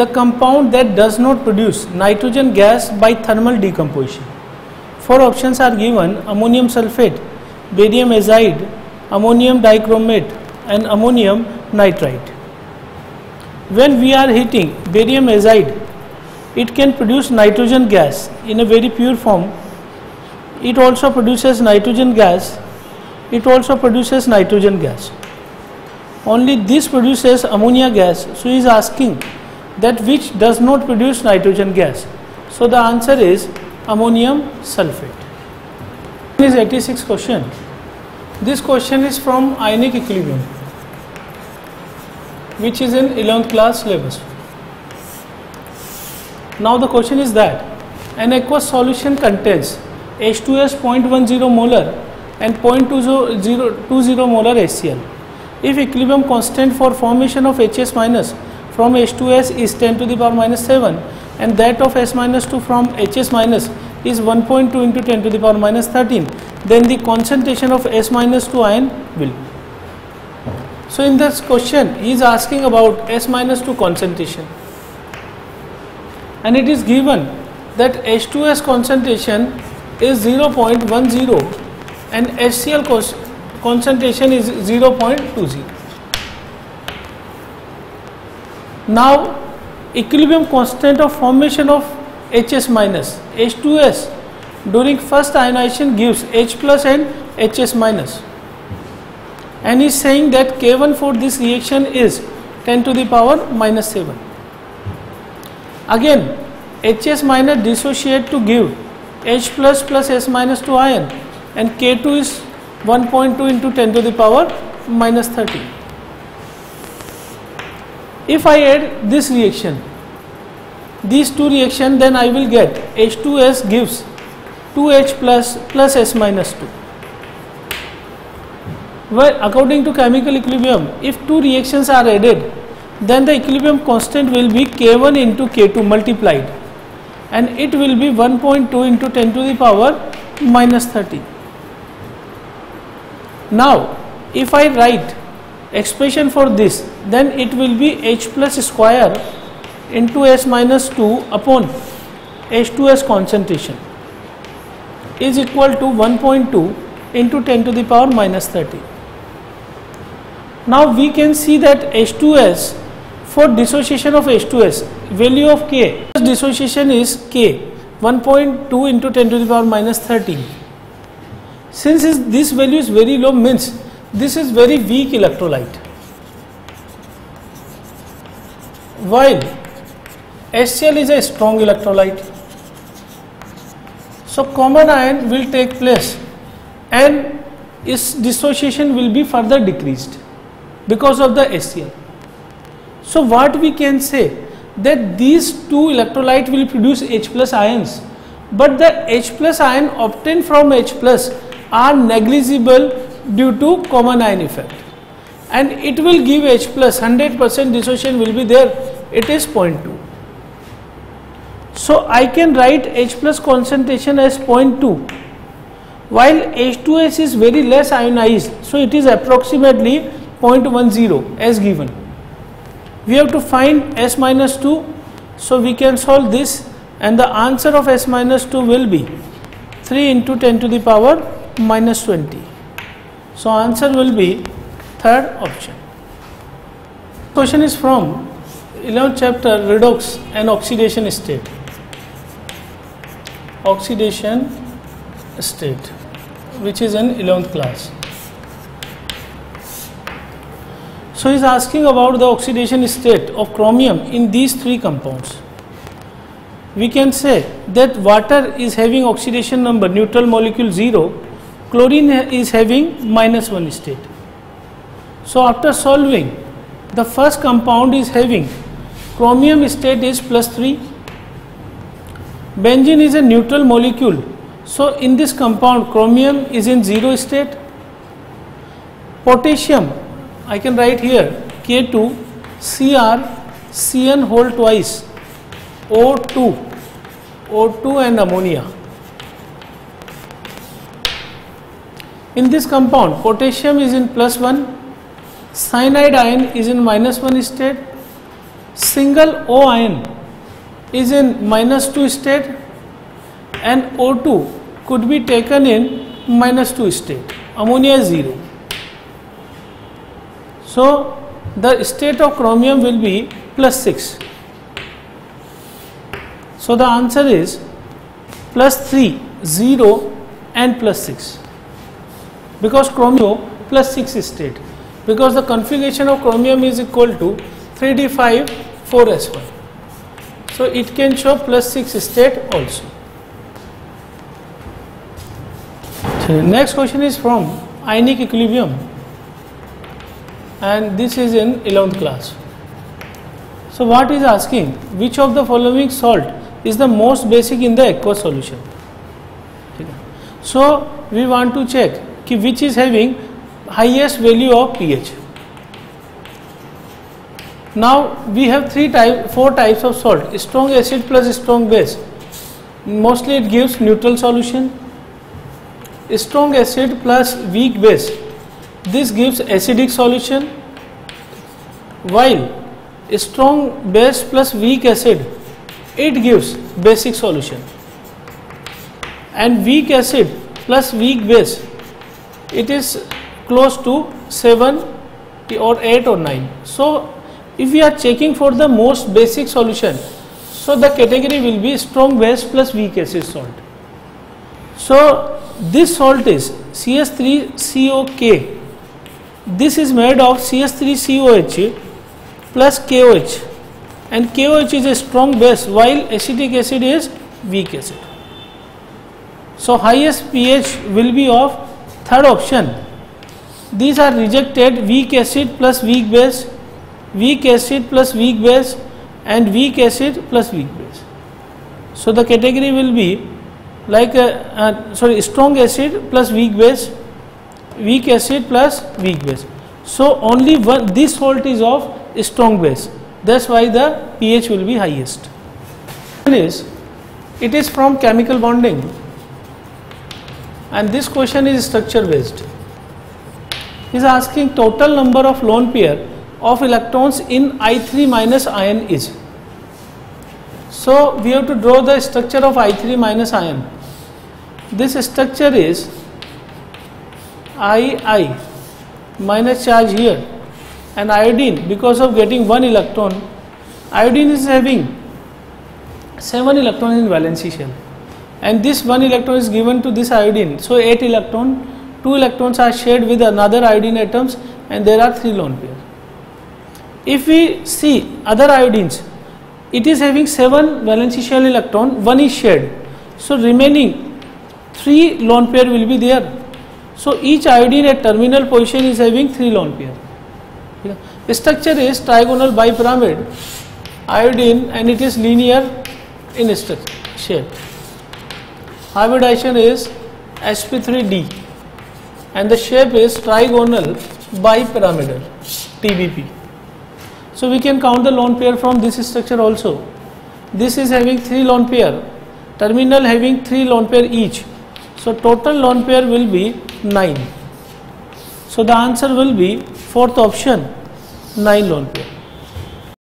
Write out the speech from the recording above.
the compound that does not produce nitrogen gas by thermal decomposition. Four options are given ammonium sulfate, barium azide, ammonium dichromate and ammonium nitrite. When we are heating barium azide, it can produce nitrogen gas in a very pure form. It also produces nitrogen gas. It also produces nitrogen gas. Only this produces ammonia gas. So he is asking that which does not produce nitrogen gas. So the answer is ammonium sulfate. This is 86 question. This question is from ionic equilibrium which is in 11th class syllabus. Now the question is that an aqueous solution contains H2S 0.10 molar and 0.20 molar HCl. If equilibrium constant for formation of HS minus from H2S is 10 to the power minus 7 and that of S minus 2 from HS minus is 1.2 into 10 to the power minus 13 then the concentration of S minus 2 ion will. So in this question he is asking about S minus 2 concentration. And it is given that H2S concentration is 0.10 and HCl concentration is 0.20. Now equilibrium constant of formation of HS minus H2S during first ionization gives H plus and HS minus and is saying that K1 for this reaction is 10 to the power minus 7. Again HS minus dissociate to give H plus plus S minus 2 ion and K2 is 1.2 into 10 to the power minus 30. If I add this reaction, these two reaction then I will get H2S gives 2H plus plus S minus 2. Well, according to chemical equilibrium, if two reactions are added, then the equilibrium constant will be K1 into K2 multiplied and it will be 1.2 into 10 to the power minus 30. Now, if I write expression for this, then it will be H plus square into S minus 2 upon H2S concentration is equal to 1.2 into 10 to the power minus 30. Now we can see that H2S for dissociation of H2S value of K dissociation is K 1.2 into 10 to the power minus 13. Since this value is very low means this is very weak electrolyte. While HCl is a strong electrolyte. So common ion will take place and its dissociation will be further decreased because of the HCl. So what we can say that these two electrolyte will produce H plus ions but the H plus ion obtained from H plus are negligible due to common ion effect and it will give H plus plus 100 percent dissociation will be there it is 0.2. So I can write H plus concentration as 0.2 while H2S is very less ionized so it is approximately 0.10 as given. We have to find S minus 2 so we can solve this and the answer of S minus 2 will be 3 into 10 to the power minus 20. So answer will be third option. Question is from 11th chapter redox and oxidation state. Oxidation state which is in 11th class. So he is asking about the oxidation state of chromium in these three compounds. We can say that water is having oxidation number neutral molecule 0, chlorine is having minus 1 state. So after solving the first compound is having chromium state is plus 3, benzene is a neutral molecule. So in this compound chromium is in 0 state, potassium I can write here K2 Cr Cn whole twice O2 O2 and ammonia. In this compound potassium is in plus 1, cyanide ion is in minus 1 state, single O ion is in minus 2 state and O2 could be taken in minus 2 state. Ammonia is 0. So, the state of chromium will be plus 6. So, the answer is plus 3, 0 and plus 6 because chromium plus 6 state because the configuration of chromium is equal to 3d5 4s1 so it can show plus 6 state also. So next question is from ionic equilibrium. And this is in 11th class. So what is asking which of the following salt is the most basic in the aqueous solution? So we want to check ki which is having highest value of pH. Now we have three type, four types of salt: strong acid plus strong base. Mostly it gives neutral solution. Strong acid plus weak base. This gives acidic solution. While strong base plus weak acid, it gives basic solution. And weak acid plus weak base, it is close to 7 or 8 or 9. So, if we are checking for the most basic solution, so the category will be strong base plus weak acid salt. So, this salt is CH3COK. This is made of CH3COH plus KOH and KOH is a strong base while acetic acid is weak acid. So, highest pH will be of third option these are rejected weak acid plus weak base, weak acid plus weak base and weak acid plus weak base. So the category will be like a, uh, sorry strong acid plus weak base, weak acid plus weak base. So only one this salt is of strong base. That's why the pH will be highest. Is it is from chemical bonding and this question is structure based is asking total number of lone pair of electrons in I3 minus ion is. So we have to draw the structure of I3 minus ion. This structure is II minus charge here and iodine because of getting one electron iodine is having 7 electrons in valency shell and this one electron is given to this iodine so 8 electron two electrons are shared with another iodine atoms and there are three lone pairs. If we see other iodines, it is having 7 valency shell electron, one is shared. So remaining 3 lone pair will be there. So each iodine at terminal position is having 3 lone pair. The structure is trigonal bipyramid iodine and it is linear in structure shape. Hybridization is sp3d and the shape is trigonal bipyramidal TBP. So we can count the lone pair from this structure also. This is having 3 lone pair, terminal having 3 lone pair each. So total lone pair will be 9. So the answer will be fourth option 9 lone pair.